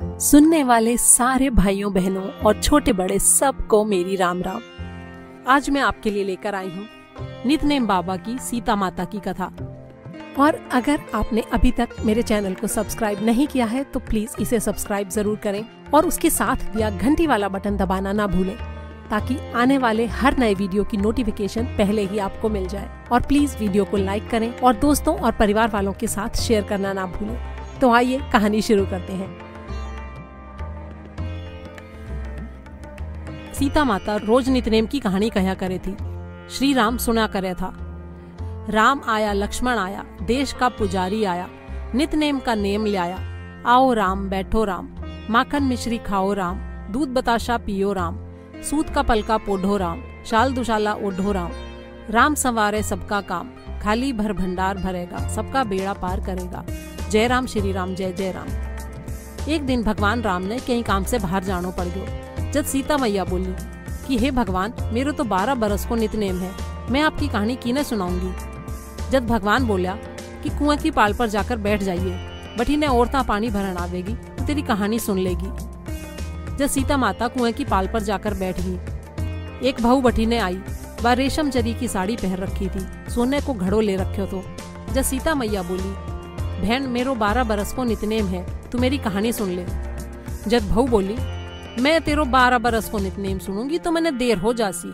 सुनने वाले सारे भाइयों, बहनों और छोटे बड़े सबको मेरी राम राम आज मैं आपके लिए लेकर आई हूँ नितनेम बाबा की सीता माता की कथा। और अगर आपने अभी तक मेरे चैनल को सब्सक्राइब नहीं किया है तो प्लीज़ इसे सब्सक्राइब ज़रूर करें और उसके साथ दिया घंटी वाला बटन दबाना ना भूलें, ताकि आने वाले हर नए वीडियो की नोटिफिकेशन पहले ही आपको मिल जाए। और प्लीज़ वीडियो को लाइक करें और दोस्तों और परिवार वालों के साथ शेयर करना ना भूलें। तो आइए कहानी शुरू करते हैं। सीता माता रोज नितनेम की कहानी कहा करे थी। श्री राम सुना करे था। राम आया, लक्ष्मण आया, देश का पुजारी आया, नितनेम का नेम ले आया आओ राम, बैठो राम, माखन मिश्री खाओ राम, दूध बताशा पियो राम, सूत का पलका पोढ़ो राम, शाल दुशाला ओढ़ो राम। राम संवारे सबका काम, खाली भर भंडार भरेगा, सबका बेड़ा पार करेगा। जय राम, श्री राम, जय जय राम। एक दिन भगवान राम ने कहीं काम से बाहर जानो पड़ गयो। जब सीता मैया बोली कि, हे भगवान, मेरे तो बारह बरस को नितनेम है। मैं आपकी कहानी की न सुनाऊँगी? जब भगवान बोला कि कुएँ की पाल पर जाकर बैठ जाइए, बठी ने औरता पानी भरन आवेगी तो तेरी कहानी सुन लेगी। जब सीता माता कुएँ की पाल पर जाकर बैठ गई, एक भाऊ बठी ने आई, वह रेशम जरी की साड़ी पहन रखी थी, सोने को घड़ो ले रखे तो। जब सीता मैया बोली, बहन, मेरो बारह बरस को नितनेम है, तू मेरी कहानी सुन ले। जब भाऊ बोली मैं तेरो बारह बरस को नितनेम सुनूँगी तो मैंने देर हो जासी।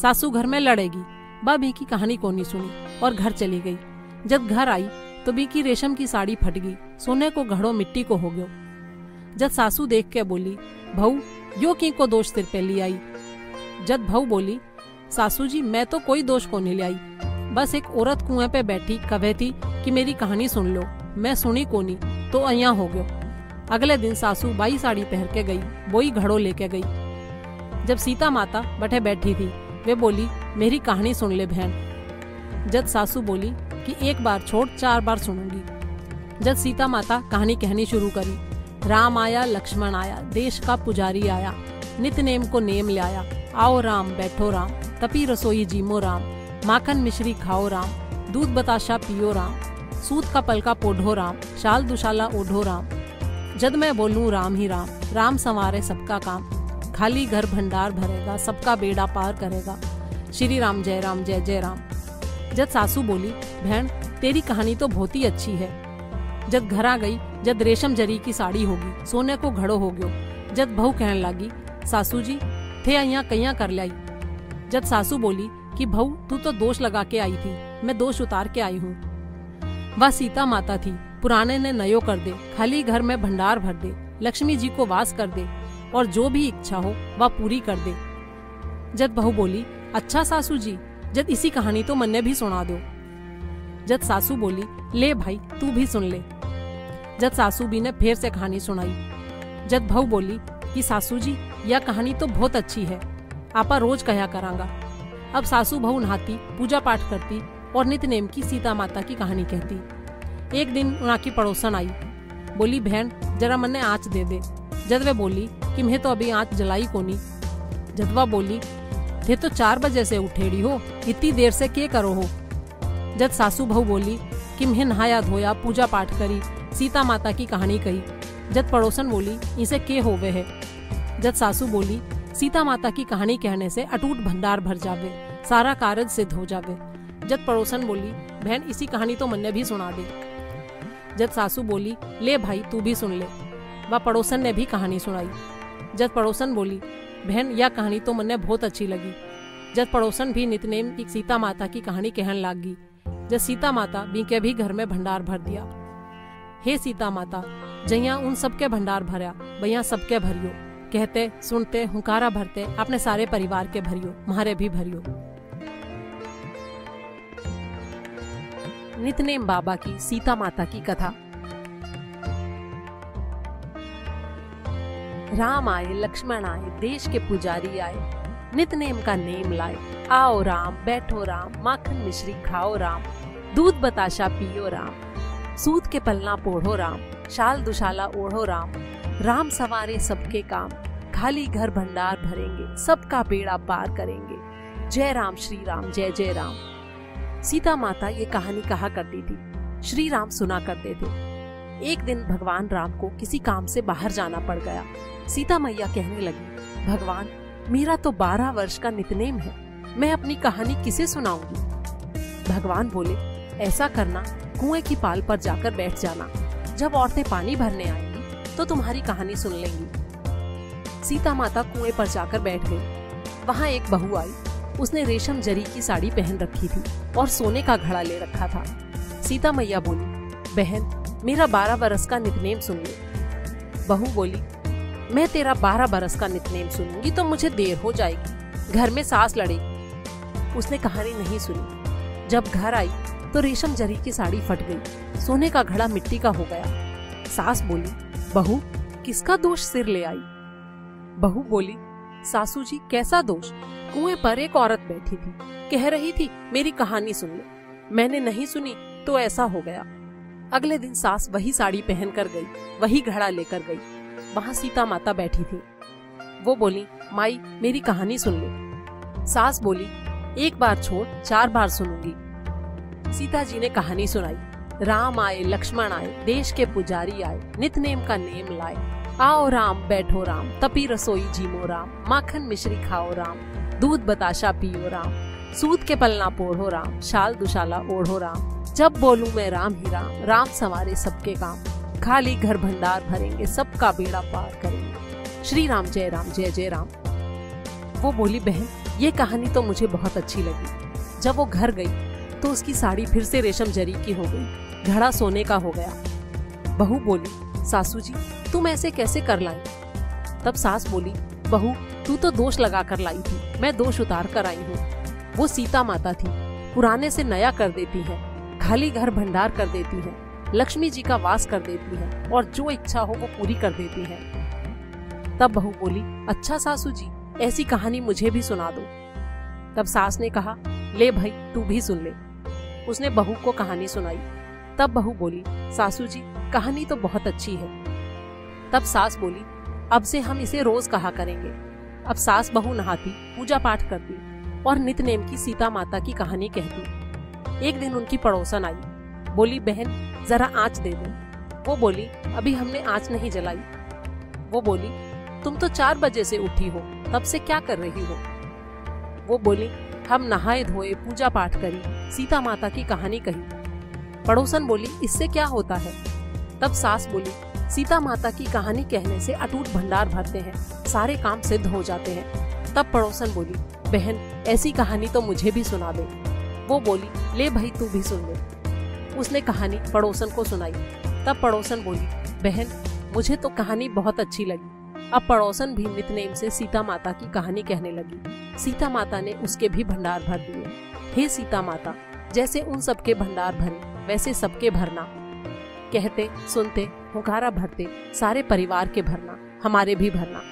सासू घर में लड़ेगी। बा भी की कहानी को नहीं सुनी और घर चली गई। जब घर आई तो बी की रेशम की साड़ी फट गई। सोने को घड़ो मिट्टी को हो गयो। जब सासू देख के बोली, भाऊ, यो की को दोष सिर पे ले आई? जब भाऊ बोली सासू जी मैं तो कोई दोष को नहीं ले आई बस एक औरत कुएँ पे बैठी कवे थी कि मेरी कहानी सुन लो। मैं सुनी कोनी तो अया हो गयो। अगले दिन सासू बाई साड़ी पहन के गई, बोई घड़ो लेके गई। जब सीता माता बठे बैठी थी, वे बोली, मेरी कहानी सुन ले बहन। जब सासू बोली कि एक बार छोड़, चार बार सुनूँगी। जब सीता माता कहानी कहनी शुरू करी, राम आया, लक्ष्मण आया, देश का पुजारी आया, नित नेम को नेम ले आया आओ राम, बैठो राम, तपी रसोई जीमो राम, माखन मिश्री खाओ राम, दूध बताशा पियो राम, सूत का पलका पोढ़ो राम, शाल दुशाला ओढ़ो राम जद मैं बोलूँ राम ही राम राम संवारे सबका काम। खाली घर भंडार भरेगा, सबका बेड़ा पार करेगा। श्री राम जय राम, जय जय राम। जब सासू बोली, बहन, तेरी कहानी तो बहुत ही अच्छी है। जब घर आ गई जब रेशम जरी की साड़ी होगी, सोने को घड़ो हो गयो। जब बहू कहने लगी, सासू जी, थे अहिया कैया कर लाई जब सासू बोली कि, बहू, तू तो दोष लगा के आई थी, मैं दोष उतार के आई हूँ। वह, सीता माता थी पुराने ने नयो कर दे, खाली घर में भंडार भर दे, लक्ष्मी जी को वास कर दे, और जो भी इच्छा हो, वह पूरी कर दे। जद बहू बोली अच्छा सासू जी जब इसी कहानी तो मन भी सुना दो। जब सासू बोली, ले भाई, तू भी सुन ले। जब सासू बी ने फिर से कहानी सुनाई। जब भाऊ बोली कि, सासू जी, यह कहानी तो बहुत अच्छी है, आपा रोज कहा करांगा। अब सासू बहू नहाती, पूजा पाठ करती, और नित नेम की सीता माता की कहानी कहती। एक दिन उना की पड़ोसन आई। बोली, बहन, जरा मन्ने आँच दे दे। जद वे बोली, कि मैं तो अभी आँच जलाई कोनी। जदवा बोली थे तो चार बजे से उठेड़ी हो, इतनी देर से के करो हो? जब सासू बहू बोली, कि मैं नहाया धोया, पूजा पाठ करी, सीता माता की कहानी कही। जद पड़ोसन बोली, इसे के होवे है? जद सासू बोली, सीता माता की कहानी कहने से अटूट भंडार भर जावे, सारा कारज सिद्ध हो जावे। जद पड़ोसन बोली, बहन, इसी कहानी तो मन्ने भी सुना दे। जब सासू बोली, ले भाई, तू भी सुन ले। वह पड़ोसन ने भी कहानी सुनाई। जब पड़ोसन बोली, बहन, यह कहानी तो मन्ने बहुत अच्छी लगी। जब पड़ोसन भी नितनेम की सीता माता की कहानी कहन लाग गई, जब सीता माता बी के भी घर में भंडार भर दिया। हे सीता माता जया उन सबके भंडार भरया भैया सबके भरियो। कहते, सुनते, हुकारा भरते अपने सारे परिवार के भरियो, मारे भी भरियो। नितनेम बाबा की, सीता माता की कथा। राम आए, लक्ष्मण आए, देश के पुजारी आए, नितनेम का नेम लाए। आओ राम, बैठो राम, माखन मिश्री खाओ राम, दूध बताशा पियो राम सूद के पलना पोढ़ो राम, शाल दुशाला ओढ़ो राम राम सवारे सबके काम, खाली घर भंडार भरेंगे, सबका बेड़ा पार करेंगे। जय राम, श्री राम, जय जय राम। सीता माता ये कहानी कहा करती थी। श्री राम सुना करते थे। एक दिन भगवान राम को किसी काम से बाहर जाना पड़ गया। सीता मैया कहने लगी, भगवान, मेरा तो बारह वर्ष का नितनेम है। मैं अपनी कहानी किसे सुनाऊँगी? भगवान बोले, ऐसा करना, कुएँ की पाल पर जाकर बैठ जाना। जब औरतें पानी भरने आएँगी तो तुम्हारी कहानी सुन लेंगी। सीता माता कुएँ पर जाकर बैठ गई। वहाँ एक बहू आई। उसने रेशम जरी की साड़ी पहन रखी थी और सोने का घड़ा ले रखा था। सीता मैया बोली, बहन, मेरा बारह बरस का नितनेम सुन ले बहू बोली, मैं तेरा बारह बरस का नितनेम सुनूँगी तो मुझे देर हो जाएगी, घर में सास लड़ेगी। उसने कहानी नहीं सुनी। जब घर आई तो रेशम जरी की साड़ी फट गई, सोने का घड़ा मिट्टी का हो गया। सास बोली, बहू, किसका दोष सिर ले आई? बहू बोली, सासू जी, कैसा दोष? कुएँ पर एक औरत बैठी थी। कह रही थी, मेरी कहानी सुन लो। मैंने नहीं सुनी तो ऐसा हो गया। अगले दिन सास वही साड़ी पहन कर गई, वही घड़ा लेकर गई। वहाँ सीता माता बैठी थी। वो बोली, माई, मेरी कहानी सुन ले। सास बोली, एक बार छोड़, चार बार सुनूँगी। सीता जी ने कहानी सुनाई। राम आए, लक्ष्मण आए, देश के पुजारी आए नित नेम का नेम लाए। आओ राम, बैठो राम, तपी रसोई जीमो राम, माखन मिश्री खाओ राम। दूध बताशा पियो राम। सूद के पलना पोढ़ो राम, शाल दुशाला ओढ़ो राम। जब बोलूँ मैं राम ही राम राम संवारे सबके काम। खाली घर भंडार भरेंगे, सबका बेड़ा पार करेंगे। श्री राम जय राम, जय जय राम। वो बोली, बहन, ये कहानी तो मुझे बहुत अच्छी लगी। जब वो घर गई तो उसकी साड़ी फिर से रेशम जरी की हो गई। घड़ा सोने का हो गया। बहू बोली, सासू जी, तुम ऐसे कैसे कर लाई तब सास बोली, बहू तू तो दोष लगा कर लाई थी। मैं दोष उतार कर आई हूँ। वो सीता माता थी। पुराने से नया कर देती है। खाली घर भंडार कर देती है। लक्ष्मी जी का वास कर देती है और जो इच्छा हो वो पूरी कर देती है। तब बहू बोली अच्छा सासू जी, ऐसी कहानी मुझे भी सुना दो। तब सास ने कहा, ले भाई, तू भी सुन ले। उसने बहू को कहानी सुनाई। तब बहू बोली, सासू जी, कहानी तो बहुत अच्छी है। तब सास बोली, अब से हम इसे रोज कहा करेंगे। अब सास बहू नहाती पूजा पाठ करती और नितनेम की सीता माता की कहानी कहती। एक दिन उनकी पड़ोसन आई। बोली, बहन, जरा आँच दे दो। वो बोली, अभी हमने आँच नहीं जलाई। वो बोली, तुम तो चार बजे से उठी हो, तब से क्या कर रही हो? वो बोली, हम नहाए धोए पूजा पाठ करी, सीता माता की कहानी कही। पड़ोसन बोली, इससे क्या होता है? तब सास बोली सीता माता की कहानी कहने से अटूट भंडार भरते हैं, सारे काम सिद्ध हो जाते हैं। तब पड़ोसन बोली, बहन, ऐसी कहानी तो मुझे भी सुना दे। वो बोली, ले भाई, तू भी सुन ले। उसने कहानी पड़ोसन को सुनाई। तब पड़ोसन बोली, बहन, मुझे तो कहानी बहुत अच्छी लगी। अब पड़ोसन भी नितनेम से सीता माता की कहानी कहने लगी। सीता माता ने उसके भी भंडार भर दिए। हे सीता माता जैसे उन सबके भंडार भरे, वैसे सबके भरना। कहते, सुनते हुकारा भरते सारे परिवार के भरना हमारे भी भरना।